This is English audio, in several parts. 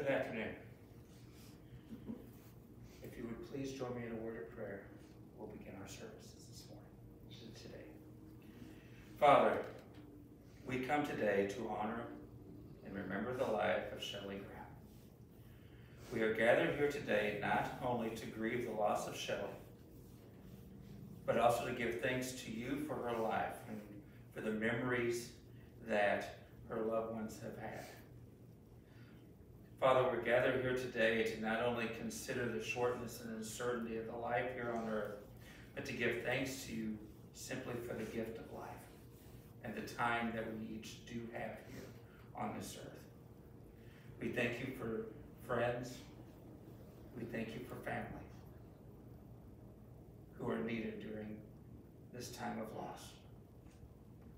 Good afternoon. If you would please join me in a word of prayer, we'll begin our services this morning, today. Father, we come today to honor and remember the life of Shelly Graham. We are gathered here today not only to grieve the loss of Shelly, but also to give thanks to you for her life and for the memories that her loved ones have had. Father, we're gathered here today to not only consider the shortness and uncertainty of the life here on earth, but to give thanks to you simply for the gift of life and the time that we each do have here on this earth. We thank you for friends. We thank you for family who are needed during this time of loss.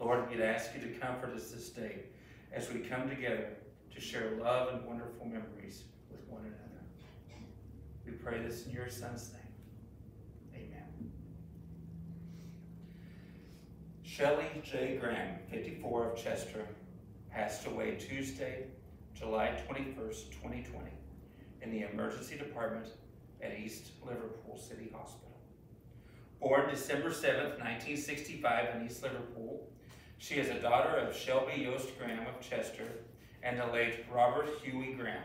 Lord, we'd ask you to comfort us this day as we come together to share love and wonderful memories with one another. We pray this in your Son's name. Amen. Shelly J. Graham, 54 of Chester, passed away Tuesday, July 21st, 2020, in the emergency department at East Liverpool City Hospital. Born December 7th, 1965 in East Liverpool, she is a daughter of Shelby Yost Graham of Chester and the late Robert Huey Graham.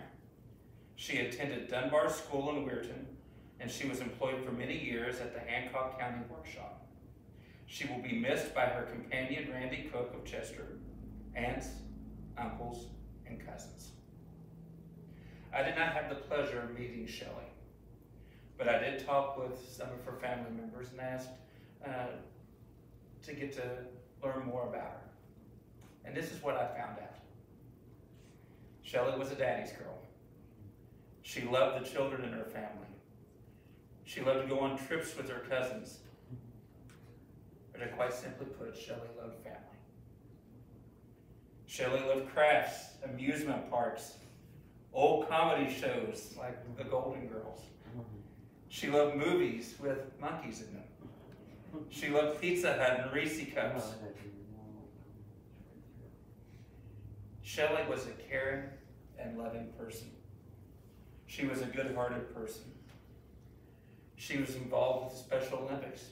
She attended Dunbar School in Weirton, and she was employed for many years at the Hancock County Workshop. She will be missed by her companion Randy Cook of Chester, aunts, uncles, and cousins. I did not have the pleasure of meeting Shelly, but I did talk with some of her family members and asked uh, to get to learn more about her. And this is what I found out. Shelly was a daddy's girl. She loved the children in her family. She loved to go on trips with her cousins. But to quite simply put, Shelly loved family. Shelly loved crafts, amusement parks, old comedy shows like The Golden Girls. She loved movies with monkeys in them. She loved Pizza Hut and Reese cups. Shelly was a caring and loving person. She was a good-hearted person. She was involved with the Special Olympics,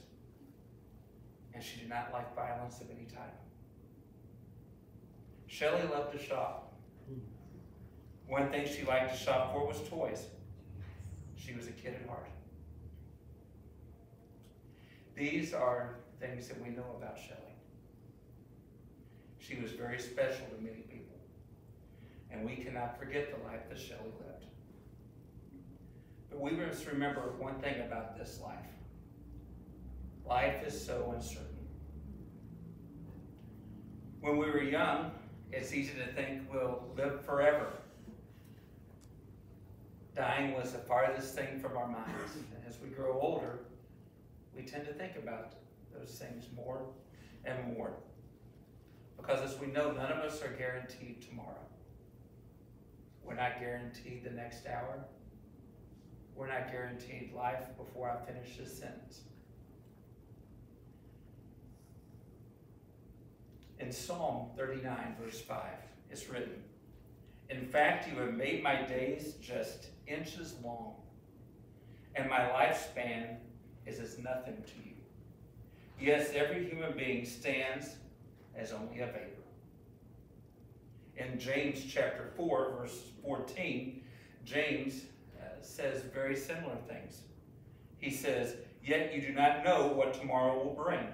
and she did not like violence of any type. Shelly loved to shop. One thing she liked to shop for was toys. She was a kid at heart. These are things that we know about Shelly. She was very special to many people. And we cannot forget the life that Shelly lived. But we must remember one thing about this life. Life is so uncertain. When we were young, it's easy to think we'll live forever. Dying was the farthest thing from our minds. And as we grow older, we tend to think about those things more and more. Because as we know, none of us are guaranteed tomorrow. We're not guaranteed the next hour. We're not guaranteed life before I finish this sentence. In Psalm 39, verse 5, it's written, In fact, you have made my days just inches long, and my lifespan is as nothing to you. Yes, every human being stands as only a vapor. In James chapter 4, verse 14, James uh, says very similar things. He says, Yet you do not know what tomorrow will bring,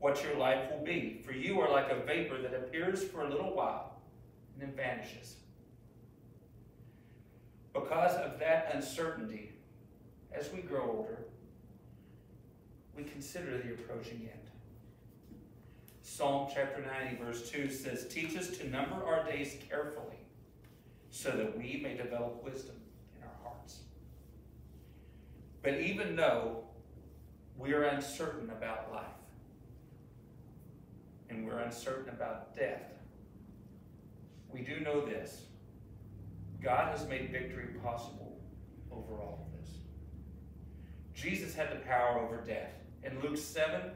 what your life will be. For you are like a vapor that appears for a little while and then vanishes. Because of that uncertainty, as we grow older, we consider the approaching end. Psalm chapter 90, verse 2 says, Teach us to number our days carefully, so that we may develop wisdom in our hearts. But even though we are uncertain about life, and we're uncertain about death, we do know this. God has made victory possible over all of this. Jesus had the power over death. In Luke 7,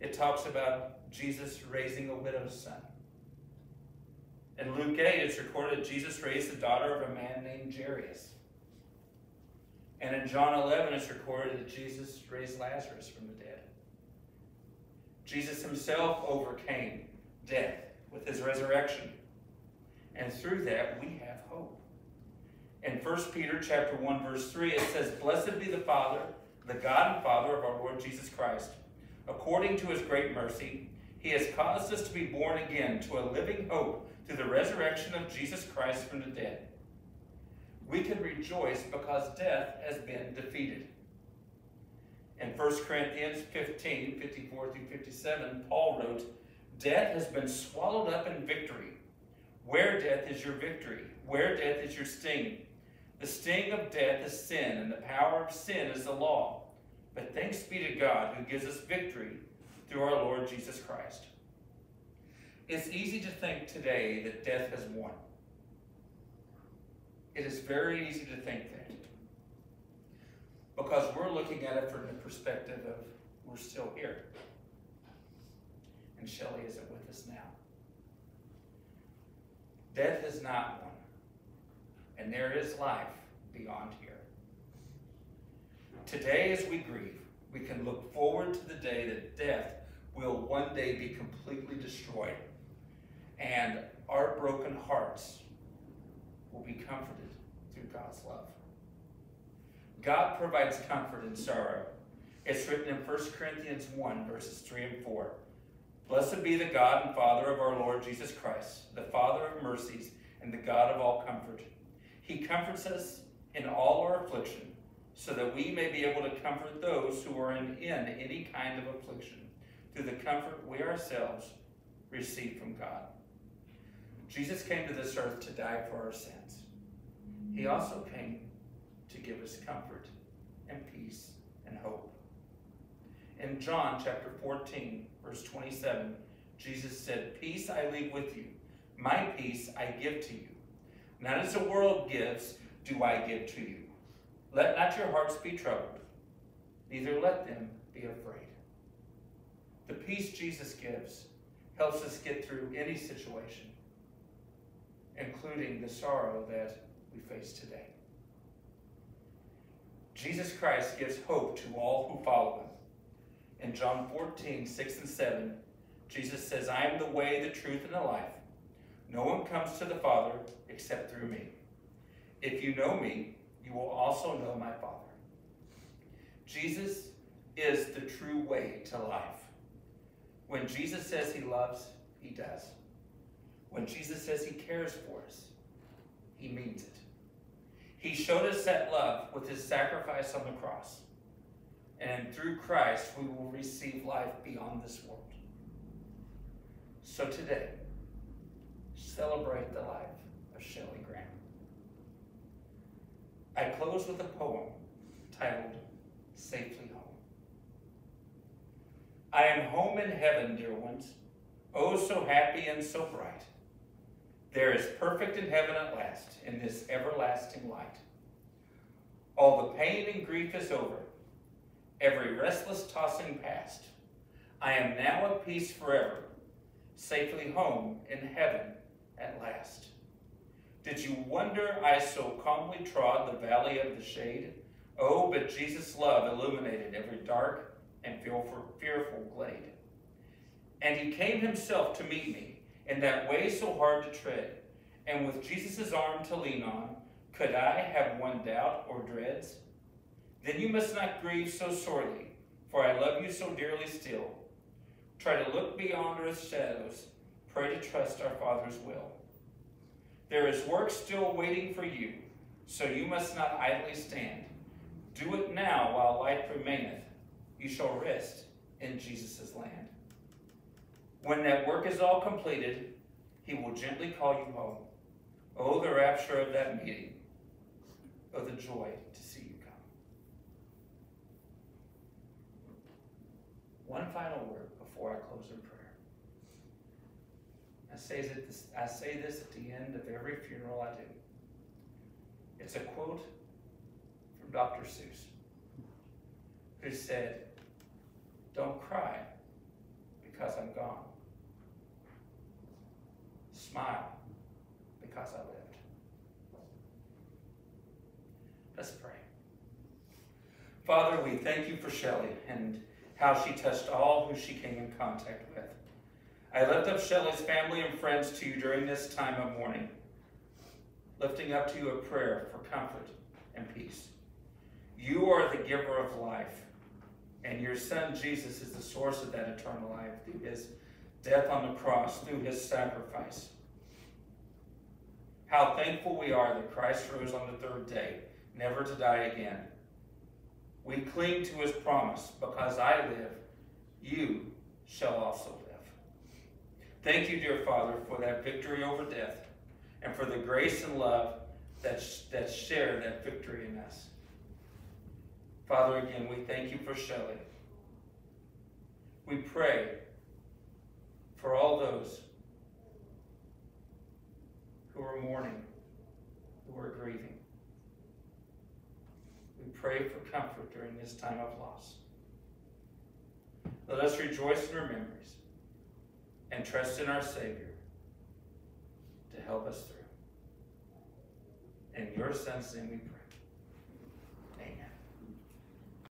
it talks about Jesus raising a widow's son. In Luke 8, it's recorded Jesus raised the daughter of a man named Jairus. And in John 11, it's recorded that Jesus raised Lazarus from the dead. Jesus himself overcame death with his resurrection. And through that, we have hope. In 1 Peter chapter 1, verse 3, it says, Blessed be the Father, the God and Father of our Lord Jesus Christ. According to his great mercy, he has caused us to be born again to a living hope through the resurrection of Jesus Christ from the dead. We can rejoice because death has been defeated. In 1 Corinthians 15, 54 through 57, Paul wrote, Death has been swallowed up in victory. Where death is your victory? Where death is your sting? The sting of death is sin, and the power of sin is the law. But thanks be to God who gives us victory through our Lord Jesus Christ. It's easy to think today that death has won. It is very easy to think that. Because we're looking at it from the perspective of we're still here. And Shelly isn't with us now. Death is not won. And there is life beyond here. Today, as we grieve, we can look forward to the day that death will one day be completely destroyed. And our broken hearts will be comforted through God's love. God provides comfort in sorrow. It's written in 1 Corinthians 1, verses 3 and 4. Blessed be the God and Father of our Lord Jesus Christ, the Father of mercies and the God of all comfort. He comforts us in all our affliction, so that we may be able to comfort those who are in, in any kind of affliction, through the comfort we ourselves receive from God. Jesus came to this earth to die for our sins. He also came to give us comfort and peace and hope. In John chapter 14, verse 27, Jesus said, Peace I leave with you, my peace I give to you. Not as the world gives, do I give to you. Let not your hearts be troubled, neither let them be afraid. The peace Jesus gives helps us get through any situation, including the sorrow that we face today. Jesus Christ gives hope to all who follow him. In John 14, 6 and 7, Jesus says, I am the way, the truth, and the life. No one comes to the Father except through me. If you know me, you will also know my Father. Jesus is the true way to life. When Jesus says he loves, he does. When Jesus says he cares for us, he means it. He showed us that love with his sacrifice on the cross. And through Christ, we will receive life beyond this world. So today, celebrate the life of Shelly. I close with a poem titled Safely Home. I am home in heaven, dear ones, oh so happy and so bright. There is perfect in heaven at last, in this everlasting light. All the pain and grief is over, every restless tossing past. I am now at peace forever, safely home in heaven at last. Did you wonder I so calmly trod the valley of the shade? Oh, but Jesus' love illuminated every dark and fearful glade. And he came himself to meet me in that way so hard to tread. And with Jesus' arm to lean on, could I have one doubt or dreads? Then you must not grieve so sorely, for I love you so dearly still. Try to look beyond earth's shadows, pray to trust our Father's will. There is work still waiting for you, so you must not idly stand. Do it now while life remaineth. You shall rest in Jesus' land. When that work is all completed, he will gently call you home. Oh, the rapture of that meeting. Oh, the joy to see you come. One final word before I close in prayer. I say, this, I say this at the end of every funeral I do. It's a quote from Dr. Seuss, who said, Don't cry because I'm gone. Smile because I lived. Let's pray. Father, we thank you for Shelly and how she touched all who she came in contact with. I lift up Shelly's family and friends to you during this time of mourning, lifting up to you a prayer for comfort and peace. You are the giver of life, and your Son Jesus is the source of that eternal life through his death on the cross, through his sacrifice. How thankful we are that Christ rose on the third day, never to die again. We cling to his promise, because I live, you shall also live. Thank you, dear Father, for that victory over death and for the grace and love that, that share that victory in us. Father, again, we thank you for Shelly. We pray for all those who are mourning, who are grieving. We pray for comfort during this time of loss. Let us rejoice in her memories and trust in our Savior to help us through. In your Son's name we pray.